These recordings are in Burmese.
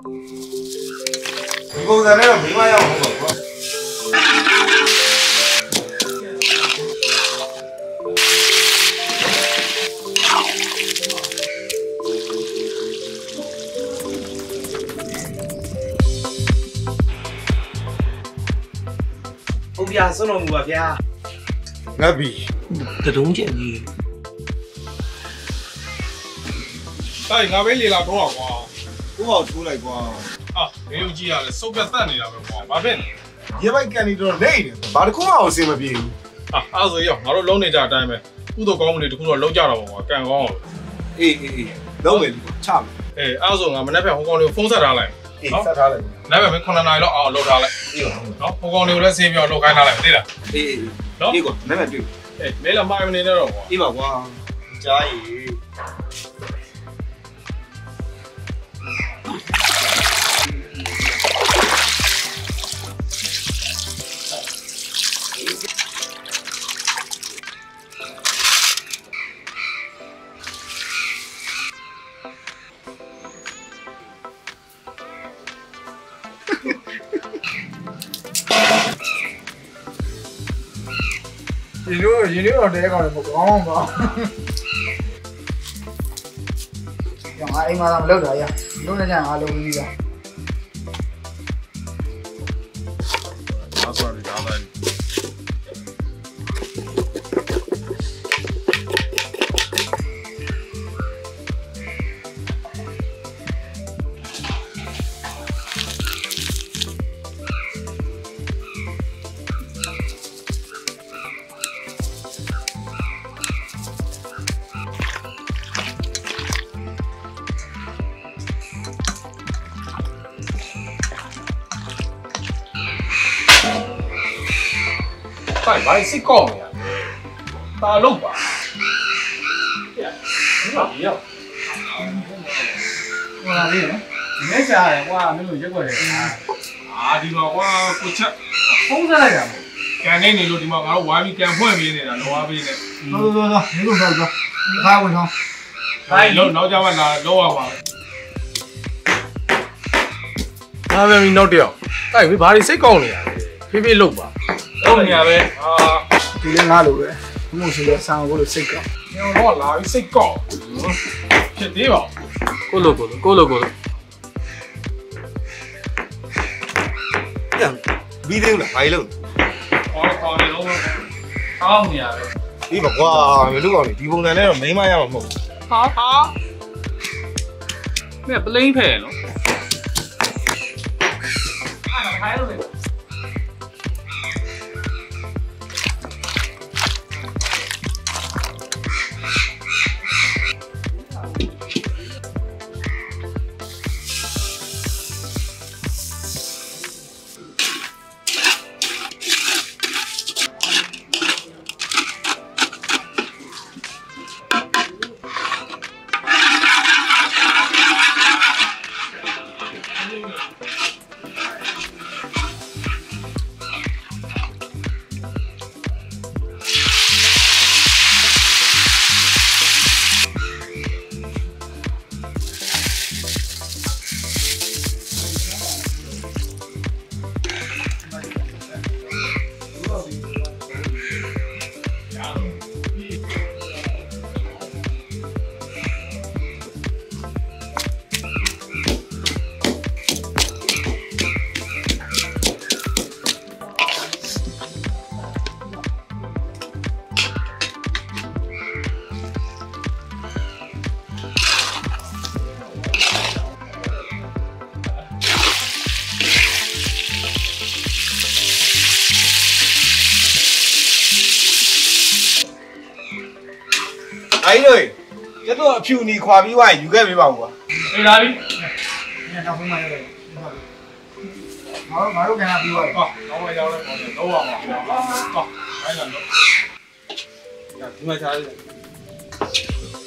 ဒီပုံစံနဲ့တော့မိမရအောင်မဟုတ်ပါဘူးဟုတ်ပြဆွတော်မူပါဗျာငတ်ပြီတတုံးကျက်ကြီးတိုက်ငါပဲလေလာတော့ကွာ ကိုယ့်အောင်ထိုးလိုက်ကွာအာမင်းတို့ကြည့်ရလဲစုပ်ပြတ်တက်နေတာပဲကွာဘာဖြစ်လဲရေပိုက်ကန်နေတော့နေတယ်ဘာတစ်ခုမှအောင်အဆင်မပြေဘူးအာအဲ့ဆိုရောငါတို့လုံးနေကြအတိုင်းပဲကုသိုလ်ကောင်းမှုတွေတခုတော့လုံးကြတော့ပါကွာကံကောင်းအောင်အေးအေးအေးလုံးမယ်ချမယ်အေးအဲ့ဆိုငါမနေ့ကဟိုကောင်တွေကိုဖုန်းဆက်ထားလိုက်အေးဆက်ထားလိုက်နောက်ပဲမင်း9နာရီလောက်အောင်လုပ်ထားလိုက်အေးပါနော်ဟိုကောင်တွေကိုလည်းဆေးပြောလုပ်ခိုင်းထားလိုက်သိလားအေးအေးနော်အေးကွာနားမတွေ့အေးမင်းလည်းမိုင်းမနေနဲ့တော့ကွာအေးပါကွာကြားရီ ဒီလိုရင်းနှီးတော့တဲကောင်လည်းမကောင်းပါညငါအိမ်မှာတော့မလုပ်တာရလုံးနေကြငါလုံးပြီးသား တိုက်ဘာစိတ်ကောင်းနေရတာလုံးပါဒီမှာရောဟိုလာလေးနော်ဒီနေ့ရှာရတယ်ကွာမင်းတို့ရက်ွက်တယ်အာဒီမှာကွာကိုချက်ဖုံးစားလိုက်တာကန်နေနေလို့ဒီမှာငါတို့ဝိုင်းပြီးကန်ဖွင့်ပေးနေတာလောအားပေးနေမို့သောသောမင်းတို့တော့တော့ခါဝင်ဆောင်တိုင်းလုံးနောက်ကြမှာလာလောရပါမယ်အားမင်းနောက်တယောက်တိုက်ဘာတွေစိတ်ကောင်းနေရလဲဖေးဖေးလုတ်ပါ လုံးနေရပဲအာဒီလေးငါလိုပဲဘုံဆိုလဲဆံကိုလို့စိတ်ကောညောတော့လာပြီးစိတ်ကောင်းဖြစ်သေးပါကိုလိုကိုလိုကိုလိုကိုလိုပြန်ပြီးသေးဘူးလားဘာလို့ခေါ်ခေါ်နေလုံးအောင်းနေရပဲအေးပါကွာမလူကောင်ဒီပုံစံနဲ့တော့မိမရမှာမဟုတ်ဘူးဟာဟာမဲပလိန်ဖဲနော် ကျတော့အဖြူနီခွာပြီးွားယူခဲ့ပေးပါဦးကွာအေးလာပြီညတော့ဖုံးမရတယ်ငါတို့ငါတို့ကပြီးသွားပြီဟောတော့မရောက်တော့ပေါ်တယ်လုံးဝမှာဟောအဲ့ဒါတော့ဒီမှာချားလိုက်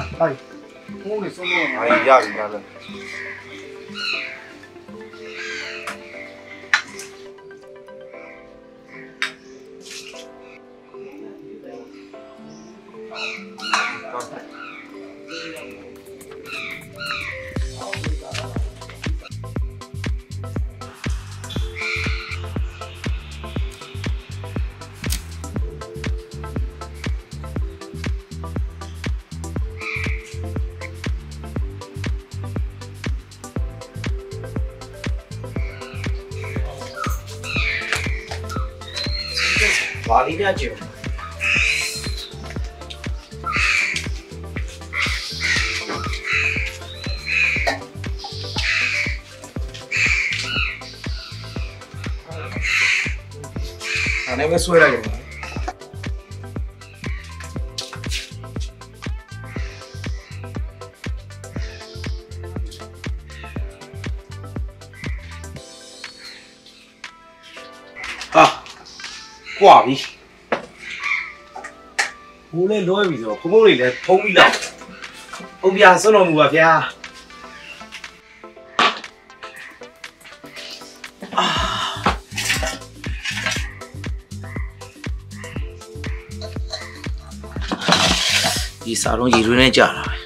はい。Padilla Gym. Aneme suena ကွာပြီ။ဘိုးလည်းလွဲပြီဆိုတော့ဖုံဖုံလေးလည်းဖုံးပြီးတော့။ဟုတ်ပြဆုံးတော်မူပါဗျာ။အာဒီစားတော့ရည်ရွယ်နေကြတာပဲ။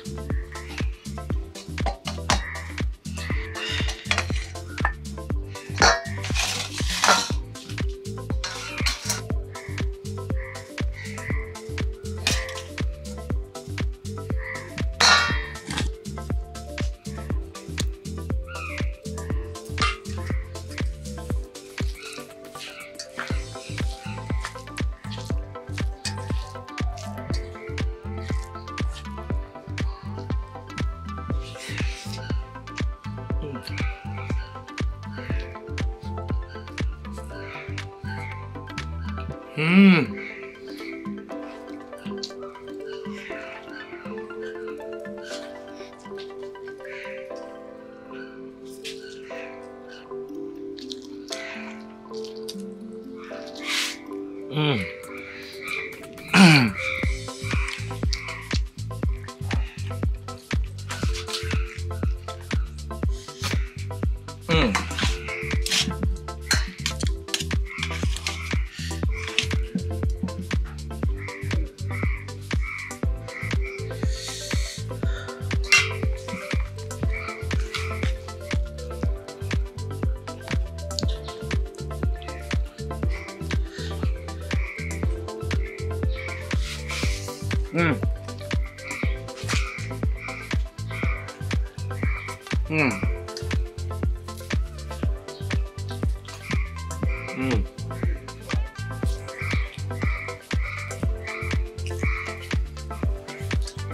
음. 음.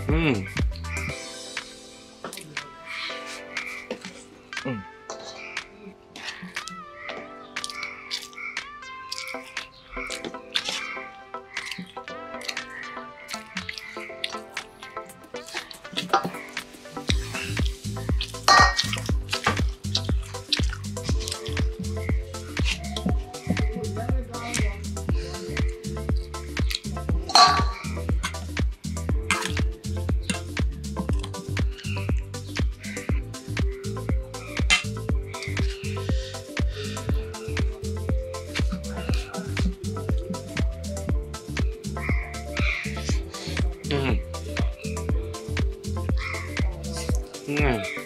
嗯。嗯，嗯。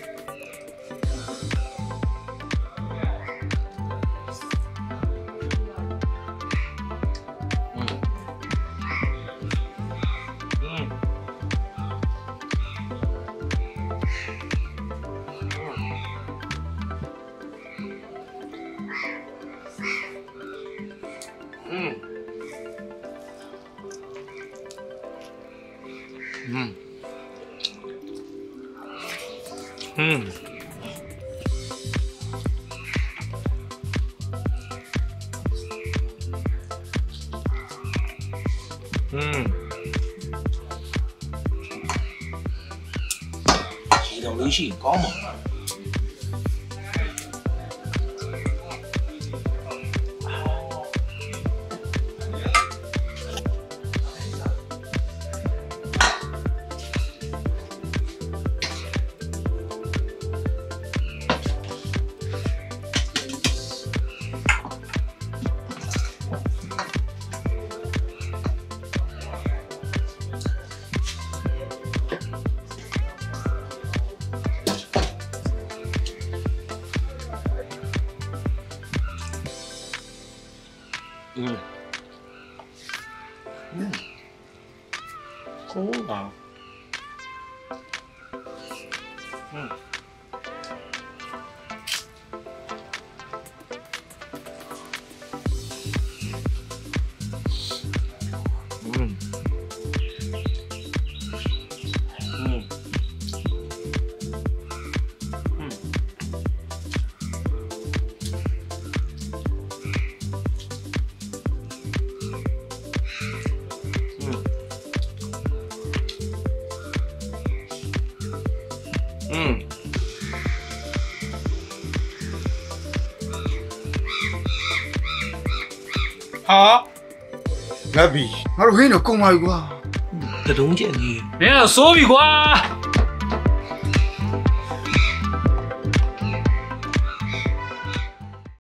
那微信高某 ဟာငါပြီငါတို့ဟင်းတော့ကုန်ပါပြီကွာတတုံးကျက်ကြီးမင်းကစိုးပြီကွာ